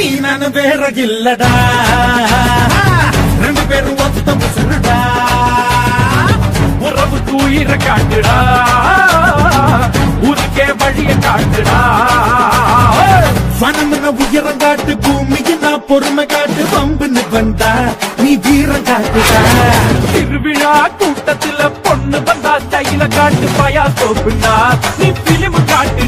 நீ நானும் வேற இல்லடா. ரெண்டு பேரும் ஒத்த முசுடா உறவு தூயிர காட்டுடா. உனக்கே வழிய காட்டுடா. வனம்ன உயரம் காட்டு பூமிக்கு நான் பொறுமை காட்டு வம்புன்னு வந்தா நீ வீரம் காட்டுடா. திருவிழா கூட்டத்துல பொண்ணு வந்தா தையில காட்டு பயா தோப்புண்டா நீ பிலிம் காட்டு.